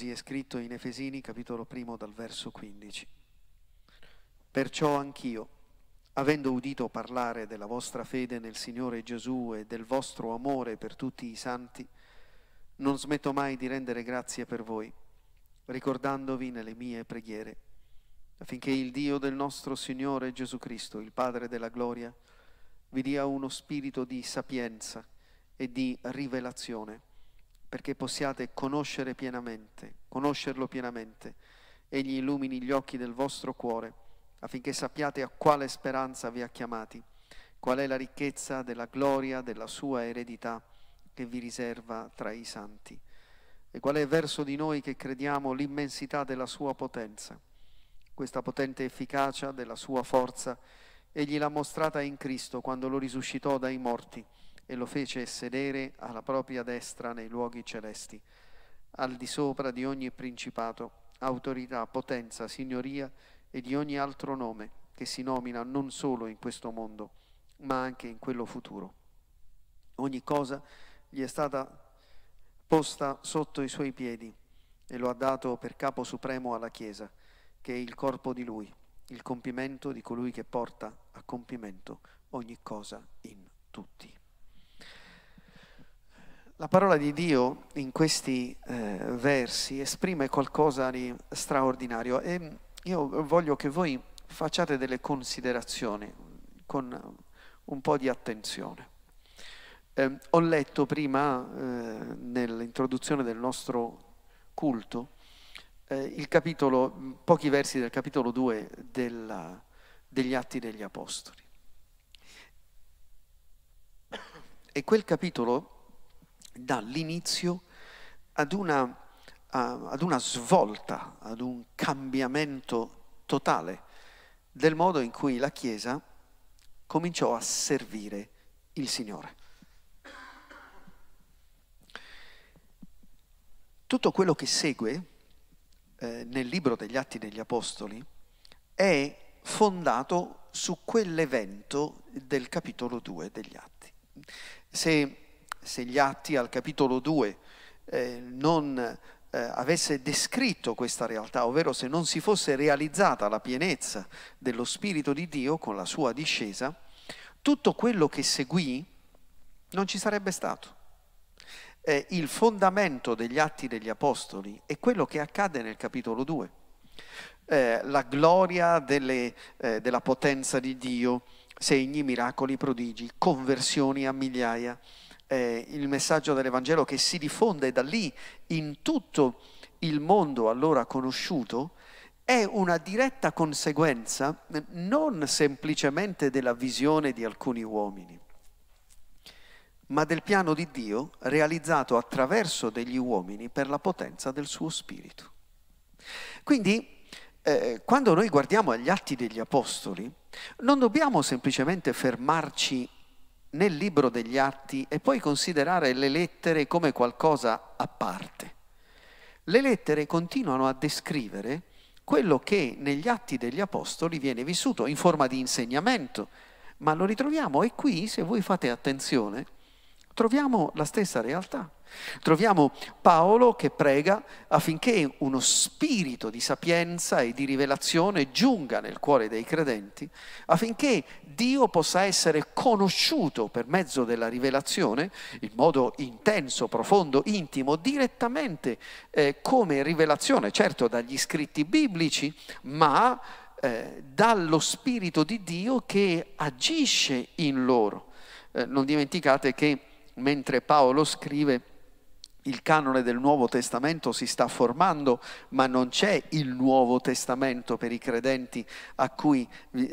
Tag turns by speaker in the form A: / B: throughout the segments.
A: Così è scritto in Efesini capitolo primo dal verso 15. Perciò anch'io, avendo udito parlare della vostra fede nel Signore Gesù e del vostro amore per tutti i santi, non smetto mai di rendere grazie per voi, ricordandovi nelle mie preghiere, affinché il Dio del nostro Signore Gesù Cristo, il Padre della gloria, vi dia uno spirito di sapienza e di rivelazione perché possiate conoscere pienamente, conoscerlo pienamente, egli illumini gli occhi del vostro cuore, affinché sappiate a quale speranza vi ha chiamati, qual è la ricchezza della gloria della sua eredità che vi riserva tra i santi, e qual è verso di noi che crediamo l'immensità della sua potenza, questa potente efficacia della sua forza, egli l'ha mostrata in Cristo quando lo risuscitò dai morti e lo fece sedere alla propria destra nei luoghi celesti, al di sopra di ogni principato, autorità, potenza, signoria e di ogni altro nome che si nomina non solo in questo mondo, ma anche in quello futuro. Ogni cosa gli è stata posta sotto i suoi piedi e lo ha dato per capo supremo alla Chiesa, che è il corpo di lui, il compimento di colui che porta a compimento ogni cosa in tutti. La parola di Dio in questi eh, versi esprime qualcosa di straordinario e io voglio che voi facciate delle considerazioni con un po' di attenzione. Eh, ho letto prima, eh, nell'introduzione del nostro culto, eh, capitolo, pochi versi del capitolo 2 della, degli Atti degli Apostoli. E quel capitolo dà l'inizio ad una, uh, ad una svolta, ad un cambiamento totale del modo in cui la Chiesa cominciò a servire il Signore. Tutto quello che segue eh, nel libro degli Atti degli Apostoli è fondato su quell'evento del capitolo 2 degli Atti. Se se gli atti al capitolo 2 eh, non eh, avesse descritto questa realtà, ovvero se non si fosse realizzata la pienezza dello Spirito di Dio con la sua discesa, tutto quello che seguì non ci sarebbe stato. Eh, il fondamento degli atti degli Apostoli è quello che accade nel capitolo 2. Eh, la gloria delle, eh, della potenza di Dio, segni, miracoli, prodigi, conversioni a migliaia, eh, il messaggio dell'Evangelo che si diffonde da lì in tutto il mondo allora conosciuto, è una diretta conseguenza non semplicemente della visione di alcuni uomini, ma del piano di Dio realizzato attraverso degli uomini per la potenza del suo spirito. Quindi, eh, quando noi guardiamo agli atti degli Apostoli, non dobbiamo semplicemente fermarci nel libro degli atti e poi considerare le lettere come qualcosa a parte. Le lettere continuano a descrivere quello che negli atti degli apostoli viene vissuto in forma di insegnamento, ma lo ritroviamo e qui, se voi fate attenzione, troviamo la stessa realtà. Troviamo Paolo che prega affinché uno spirito di sapienza e di rivelazione giunga nel cuore dei credenti, affinché Dio possa essere conosciuto per mezzo della rivelazione in modo intenso, profondo, intimo, direttamente eh, come rivelazione, certo dagli scritti biblici, ma eh, dallo Spirito di Dio che agisce in loro. Eh, non dimenticate che mentre Paolo scrive il canone del Nuovo Testamento si sta formando, ma non c'è il Nuovo Testamento per i credenti a cui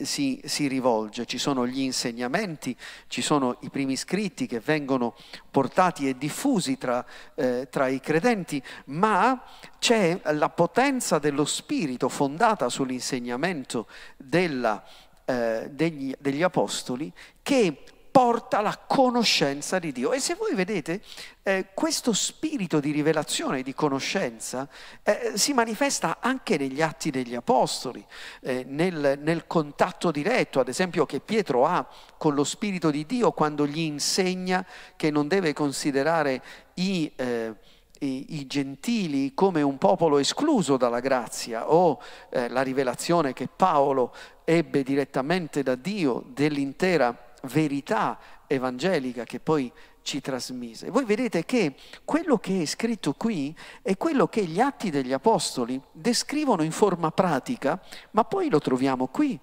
A: si, si, rivolge. Ci sono gli insegnamenti, ci sono i primi scritti che vengono portati e diffusi tra, eh, tra i credenti, ma c'è la potenza dello Spirito fondata sull'insegnamento della, eh, degli, degli Apostoli che porta alla conoscenza di Dio. E se voi vedete, eh, questo spirito di rivelazione di conoscenza eh, si manifesta anche negli atti degli Apostoli, eh, nel, nel, contatto diretto, ad esempio, che Pietro ha con lo spirito di Dio quando gli insegna che non deve considerare i, eh, i, i, gentili come un popolo escluso dalla grazia o eh, la rivelazione che Paolo ebbe direttamente da Dio dell'intera verità evangelica che poi ci trasmise. Voi vedete che quello che è scritto qui è quello che gli atti degli apostoli descrivono in forma pratica, ma poi lo troviamo qui.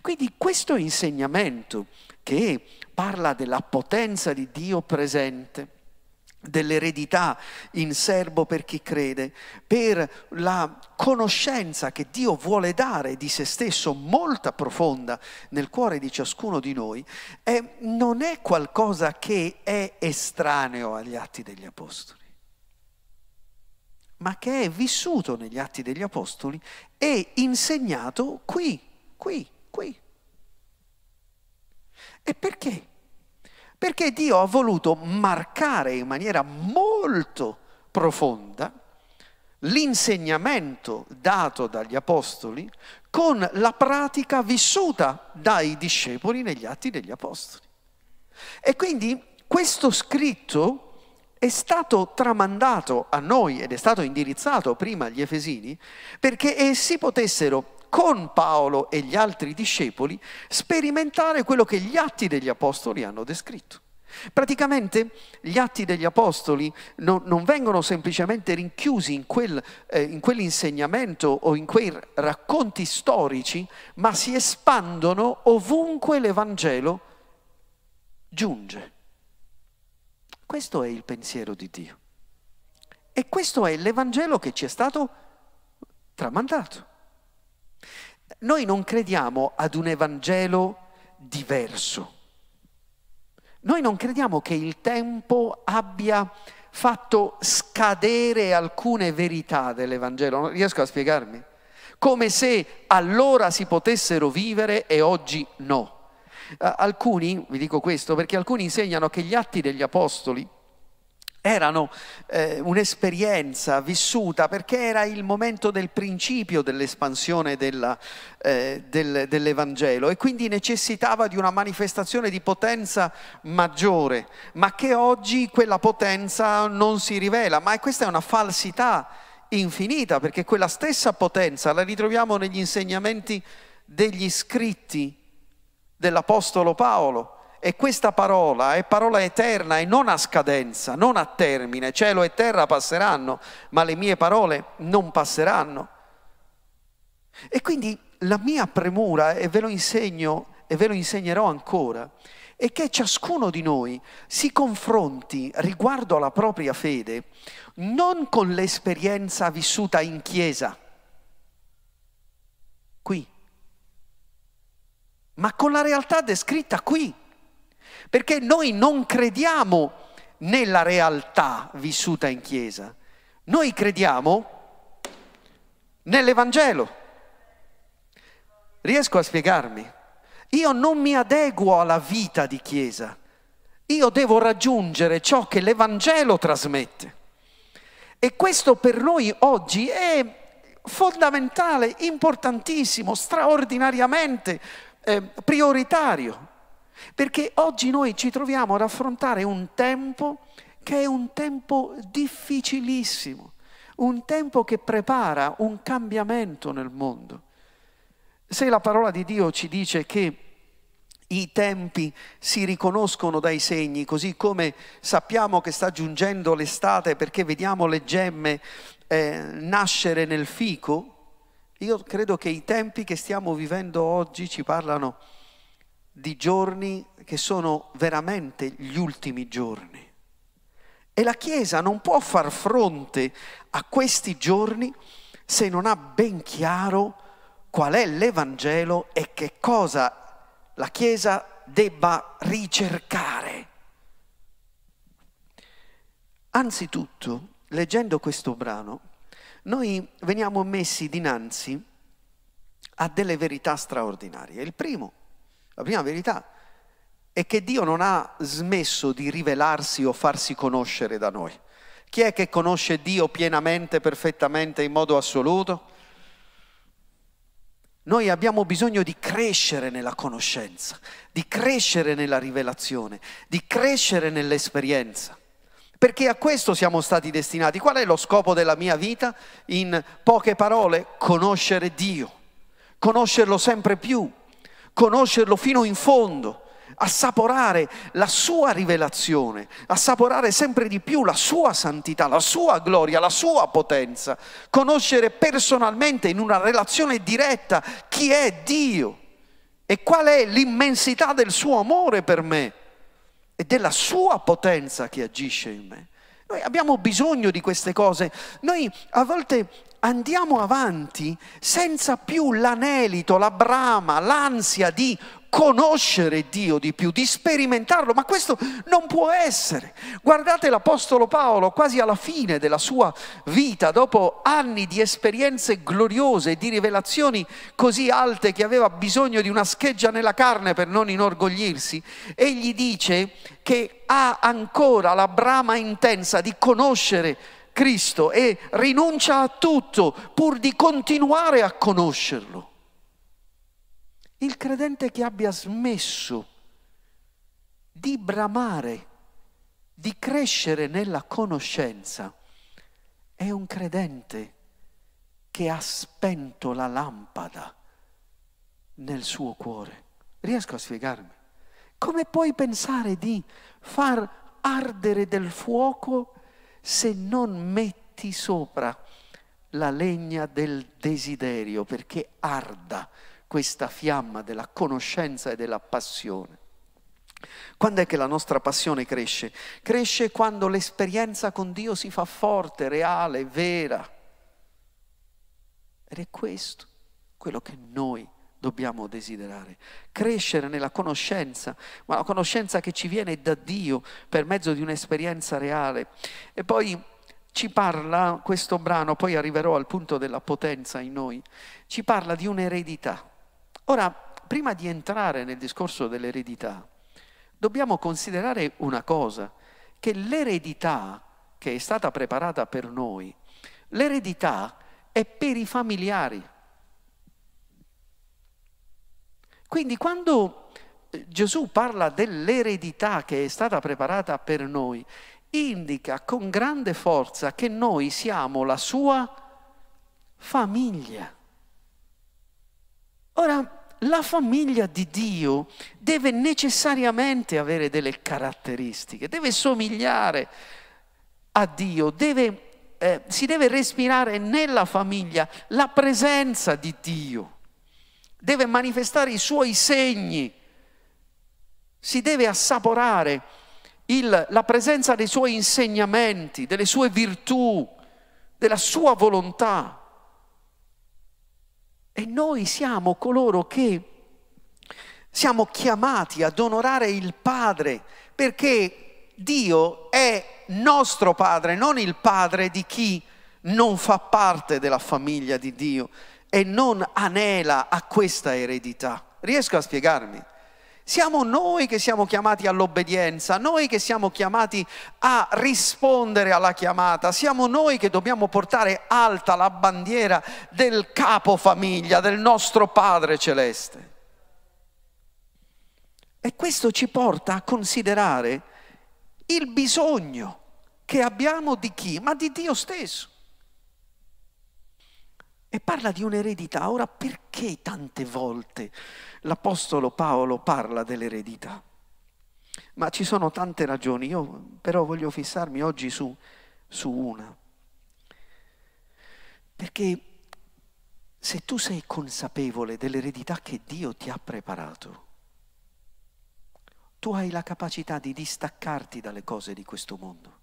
A: Quindi questo insegnamento che parla della potenza di Dio presente, dell'eredità in serbo per chi crede, per la conoscenza che Dio vuole dare di se stesso molta profonda nel cuore di ciascuno di noi, è, non è qualcosa che è estraneo agli atti degli apostoli, ma che è vissuto negli atti degli apostoli e insegnato qui, qui, qui. E perché? Perché Dio ha voluto marcare in maniera molto profonda l'insegnamento dato dagli apostoli con la pratica vissuta dai discepoli negli atti degli apostoli. E quindi questo scritto è stato tramandato a noi ed è stato indirizzato prima agli Efesini perché essi potessero con Paolo e gli altri discepoli sperimentare quello che gli atti degli apostoli hanno descritto. Praticamente gli atti degli apostoli non, non vengono semplicemente rinchiusi in, quel, eh, in quell'insegnamento o in quei racconti storici, ma si espandono ovunque l'Evangelo giunge. Questo è il pensiero di Dio. E questo è l'Evangelo che ci è stato tramandato. Noi non crediamo ad un Evangelo diverso. Noi non crediamo che il tempo abbia fatto scadere alcune verità dell'Evangelo. Non riesco a spiegarmi. Come se allora si potessero vivere e oggi no. Alcuni, vi dico questo, perché alcuni insegnano che gli atti degli apostoli erano eh, un'esperienza vissuta perché era il momento del principio dell'espansione della, eh, del, dell'Evangelo e quindi necessitava di una manifestazione di potenza maggiore, ma che oggi quella potenza non si rivela. Ma questa è una falsità infinita perché quella stessa potenza la ritroviamo negli insegnamenti degli scritti dell'Apostolo Paolo e questa parola è parola eterna e non a scadenza, non a termine. Cielo e terra passeranno, ma le mie parole non passeranno. E quindi la mia premura, e ve lo insegno e ve lo insegnerò ancora, è che ciascuno di noi si confronti riguardo alla propria fede non con l'esperienza vissuta in chiesa, qui, ma con la realtà descritta qui perché noi non crediamo nella realtà vissuta in Chiesa, noi crediamo nell'Evangelo. Riesco a spiegarmi? Io non mi adeguo alla vita di Chiesa, io devo raggiungere ciò che l'Evangelo trasmette. E questo per noi oggi è fondamentale, importantissimo, straordinariamente eh, prioritario. Perché oggi noi ci troviamo ad affrontare un tempo che è un tempo difficilissimo, un tempo che prepara un cambiamento nel mondo. Se la parola di Dio ci dice che i tempi si riconoscono dai segni, così come sappiamo che sta giungendo l'estate perché vediamo le gemme eh, nascere nel fico, io credo che i tempi che stiamo vivendo oggi ci parlano di giorni che sono veramente gli ultimi giorni. E la Chiesa non può far fronte a questi giorni se non ha ben chiaro qual è l'Evangelo e che cosa la Chiesa debba ricercare. Anzitutto, leggendo questo brano, noi veniamo messi dinanzi a delle verità straordinarie. Il primo la prima verità è che Dio non ha smesso di rivelarsi o farsi conoscere da noi. Chi è che conosce Dio pienamente, perfettamente, in modo assoluto? Noi abbiamo bisogno di crescere nella conoscenza, di crescere nella rivelazione, di crescere nell'esperienza. Perché a questo siamo stati destinati. Qual è lo scopo della mia vita? In poche parole, conoscere Dio, conoscerlo sempre più, conoscerlo fino in fondo, assaporare la sua rivelazione, assaporare sempre di più la sua santità, la sua gloria, la sua potenza, conoscere personalmente in una relazione diretta chi è Dio e qual è l'immensità del suo amore per me e della sua potenza che agisce in me. Noi abbiamo bisogno di queste cose. Noi a volte andiamo avanti senza più l'anelito, la brama, l'ansia di conoscere Dio di più, di sperimentarlo, ma questo non può essere. Guardate l'Apostolo Paolo quasi alla fine della sua vita, dopo anni di esperienze gloriose di rivelazioni così alte che aveva bisogno di una scheggia nella carne per non inorgoglirsi, egli dice che ha ancora la brama intensa di conoscere Cristo e rinuncia a tutto pur di continuare a conoscerlo. Il credente che abbia smesso di bramare, di crescere nella conoscenza, è un credente che ha spento la lampada nel suo cuore. Riesco a spiegarmi? Come puoi pensare di far ardere del fuoco se non metti sopra la legna del desiderio perché arda? questa fiamma della conoscenza e della passione. Quando è che la nostra passione cresce? Cresce quando l'esperienza con Dio si fa forte, reale, vera. Ed è questo quello che noi dobbiamo desiderare. Crescere nella conoscenza, ma la conoscenza che ci viene da Dio per mezzo di un'esperienza reale. E poi ci parla, questo brano, poi arriverò al punto della potenza in noi, ci parla di un'eredità. Ora, prima di entrare nel discorso dell'eredità, dobbiamo considerare una cosa, che l'eredità che è stata preparata per noi, l'eredità è per i familiari. Quindi quando eh, Gesù parla dell'eredità che è stata preparata per noi, indica con grande forza che noi siamo la sua famiglia. Ora, la famiglia di Dio deve necessariamente avere delle caratteristiche, deve somigliare a Dio, deve, eh, si deve respirare nella famiglia la presenza di Dio, deve manifestare i suoi segni, si deve assaporare il, la presenza dei suoi insegnamenti, delle sue virtù, della sua volontà. E noi siamo coloro che siamo chiamati ad onorare il Padre, perché Dio è nostro Padre, non il Padre di chi non fa parte della famiglia di Dio e non anela a questa eredità. Riesco a spiegarmi? Siamo noi che siamo chiamati all'obbedienza, noi che siamo chiamati a rispondere alla chiamata, siamo noi che dobbiamo portare alta la bandiera del capo famiglia, del nostro Padre celeste. E questo ci porta a considerare il bisogno che abbiamo di chi? Ma di Dio stesso. E parla di un'eredità. Ora perché tante volte l'Apostolo Paolo parla dell'eredità? Ma ci sono tante ragioni, io però voglio fissarmi oggi su, su una. Perché se tu sei consapevole dell'eredità che Dio ti ha preparato, tu hai la capacità di distaccarti dalle cose di questo mondo.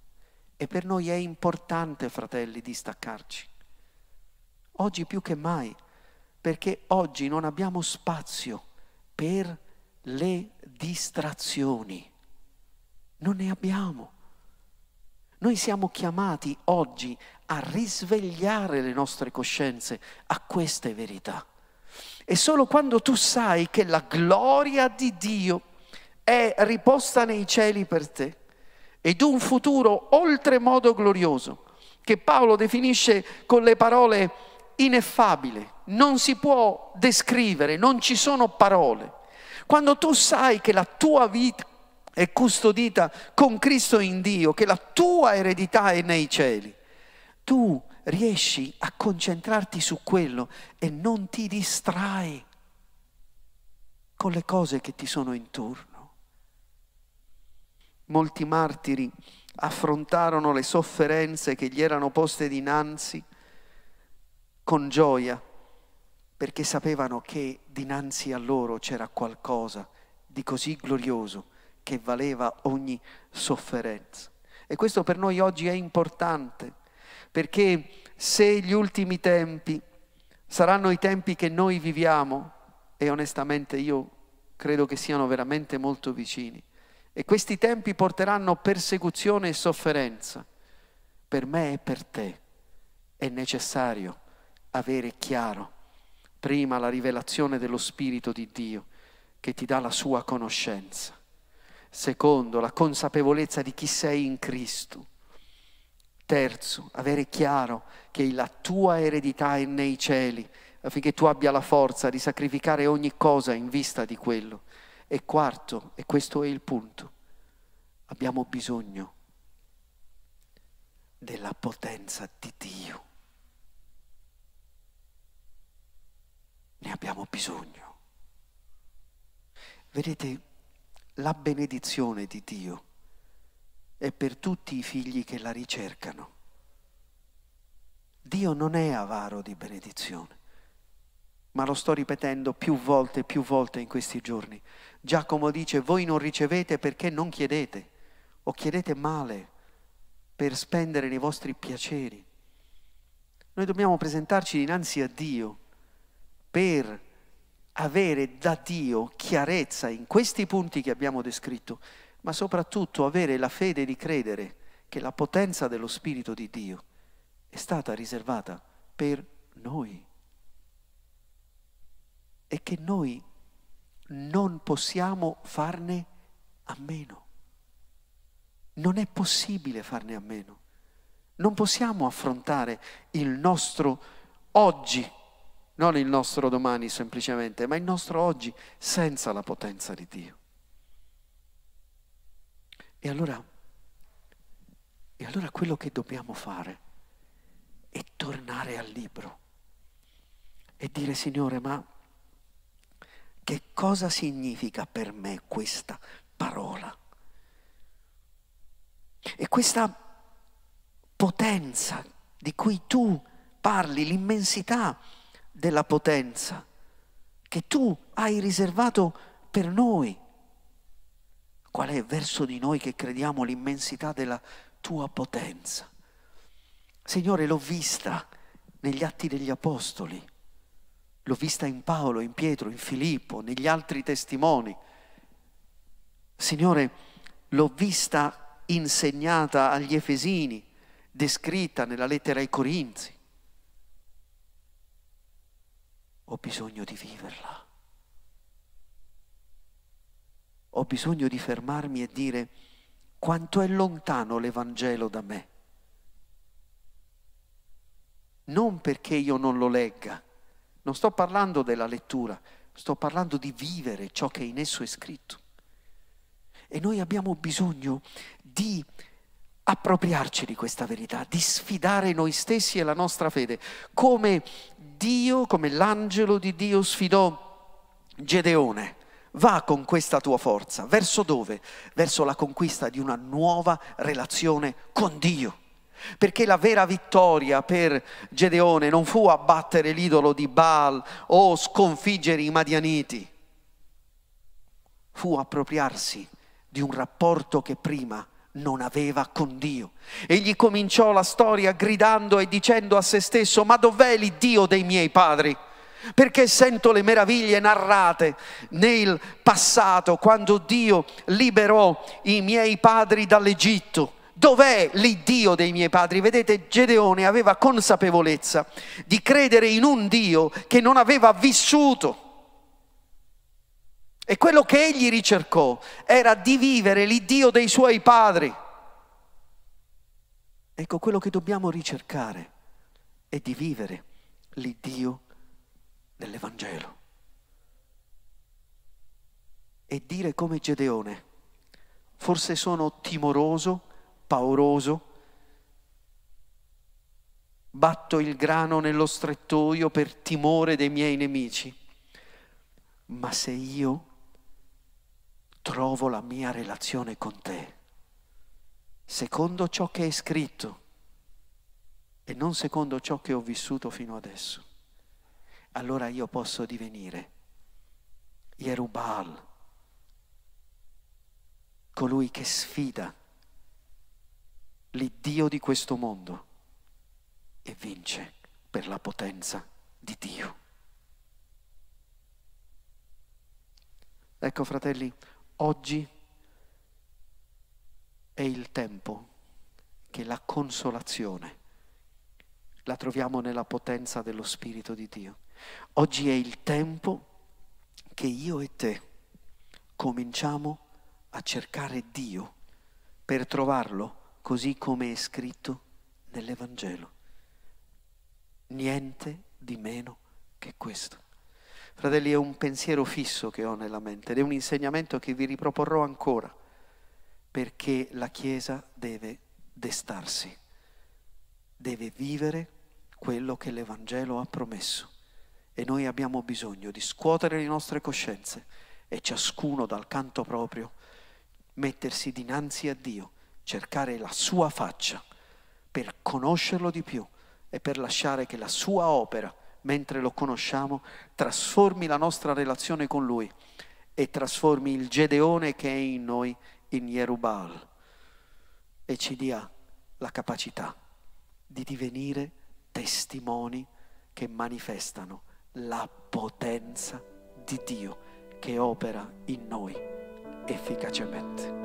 A: E per noi è importante, fratelli, distaccarci oggi più che mai, perché oggi non abbiamo spazio per le distrazioni. Non ne abbiamo. Noi siamo chiamati oggi a risvegliare le nostre coscienze a queste verità. E solo quando tu sai che la gloria di Dio è riposta nei cieli per te ed un futuro oltremodo glorioso, che Paolo definisce con le parole ineffabile, non si può descrivere, non ci sono parole. Quando tu sai che la tua vita è custodita con Cristo in Dio, che la tua eredità è nei cieli. Tu riesci a concentrarti su quello e non ti distrai con le cose che ti sono intorno. Molti martiri affrontarono le sofferenze che gli erano poste dinanzi con gioia, perché sapevano che dinanzi a loro c'era qualcosa di così glorioso che valeva ogni sofferenza. E questo per noi oggi è importante, perché se gli ultimi tempi saranno i tempi che noi viviamo, e onestamente io credo che siano veramente molto vicini, e questi tempi porteranno persecuzione e sofferenza, per me e per te è necessario avere chiaro prima la rivelazione dello Spirito di Dio che ti dà la sua conoscenza. Secondo, la consapevolezza di chi sei in Cristo. Terzo, avere chiaro che la tua eredità è nei cieli, affinché tu abbia la forza di sacrificare ogni cosa in vista di quello. E quarto, e questo è il punto, abbiamo bisogno della potenza di Dio. Ne abbiamo bisogno. Vedete, la benedizione di Dio è per tutti i figli che la ricercano. Dio non è avaro di benedizione ma lo sto ripetendo più volte e più volte in questi giorni. Giacomo dice, voi non ricevete perché non chiedete, o chiedete male per spendere nei vostri piaceri. Noi dobbiamo presentarci dinanzi a Dio per avere da Dio chiarezza in questi punti che abbiamo descritto, ma soprattutto avere la fede di credere che la potenza dello Spirito di Dio è stata riservata per noi e che noi non possiamo farne a meno. Non è possibile farne a meno. Non possiamo affrontare il nostro oggi, non il nostro domani semplicemente, ma il nostro oggi senza la potenza di Dio. E allora, e allora quello che dobbiamo fare è tornare al libro e dire Signore, ma che cosa significa per me questa parola? E questa potenza di cui tu parli, l'immensità della potenza che tu hai riservato per noi. Qual è verso di noi che crediamo l'immensità della tua potenza? Signore, l'ho vista negli atti degli Apostoli. L'ho vista in Paolo, in Pietro, in Filippo, negli altri testimoni. Signore, l'ho vista insegnata agli Efesini, descritta nella lettera ai Corinzi. Ho bisogno di viverla. Ho bisogno di fermarmi e dire quanto è lontano l'Evangelo da me. Non perché io non lo legga, non sto parlando della lettura, sto parlando di vivere ciò che in esso è scritto. E noi abbiamo bisogno di appropriarci di questa verità, di sfidare noi stessi e la nostra fede, come Dio, come l'angelo di Dio sfidò Gedeone. Va con questa tua forza. Verso dove? Verso la conquista di una nuova relazione con Dio. Perché la vera vittoria per Gedeone non fu abbattere l'idolo di Baal o sconfiggere i Madianiti, fu appropriarsi di un rapporto che prima non aveva con Dio. Egli cominciò la storia gridando e dicendo a se stesso, ma dov'è l'Iddio dei miei padri? Perché sento le meraviglie narrate nel passato, quando Dio liberò i miei padri dall'Egitto Dov'è l'Iddio dei miei padri? Vedete, Gedeone aveva consapevolezza di credere in un Dio che non aveva vissuto. E quello che egli ricercò era di vivere l'Iddio dei suoi padri. Ecco, quello che dobbiamo ricercare è di vivere l'Iddio dell'Evangelo. E dire come Gedeone, forse sono timoroso, pauroso, batto il grano nello strettoio per timore dei miei nemici, ma se io trovo la mia relazione con te, secondo ciò che è scritto e non secondo ciò che ho vissuto fino adesso, allora io posso divenire Jerubal, colui che sfida l'Iddio di questo mondo e vince per la potenza di Dio. Ecco fratelli, oggi è il tempo che la consolazione la troviamo nella potenza dello Spirito di Dio. Oggi è il tempo che io e te cominciamo a cercare Dio per trovarlo così come è scritto nell'Evangelo. Niente di meno che questo. Fratelli, è un pensiero fisso che ho nella mente ed è un insegnamento che vi riproporrò ancora, perché la Chiesa deve destarsi, deve vivere quello che l'Evangelo ha promesso e noi abbiamo bisogno di scuotere le nostre coscienze e ciascuno dal canto proprio mettersi dinanzi a Dio, cercare la sua faccia per conoscerlo di più e per lasciare che la sua opera, mentre lo conosciamo, trasformi la nostra relazione con Lui e trasformi il Gedeone che è in noi in Jerubal e ci dia la capacità di divenire testimoni che manifestano la potenza di Dio che opera in noi efficacemente.